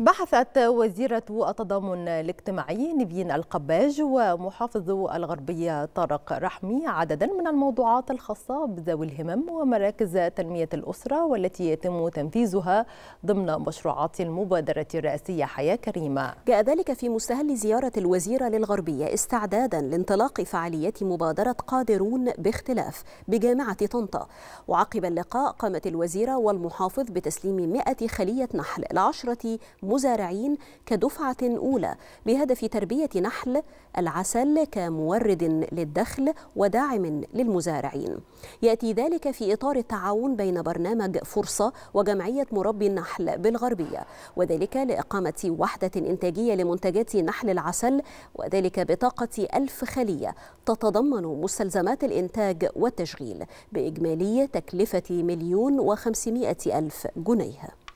بحثت وزيرة التضامن الاجتماعي نيفين القباج ومحافظ الغربية طارق رحمي عددا من الموضوعات الخاصة بذوي الهمم ومراكز تنمية الأسرة والتي يتم تنفيذها ضمن مشروعات المبادرة الرئاسية. حياة كريمة. جاء ذلك في مستهل زيارة الوزيرة للغربية استعدادا لانطلاق فعاليات مبادرة قادرون باختلاف بجامعة طنطا. وعقب اللقاء قامت الوزيرة والمحافظ بتسليم 100 خلية نحل لعشرة مزارعين كدفعة أولى بهدف تربية نحل العسل كمورد للدخل وداعم للمزارعين. يأتي ذلك في إطار التعاون بين برنامج فرصة وجمعية مربي النحل بالغربية وذلك لإقامة وحدة إنتاجية لمنتجات نحل العسل وذلك بطاقة ألف خلية تتضمن مستلزمات الإنتاج والتشغيل بإجمالي تكلفة مليون وخمسمائة ألف جنيه.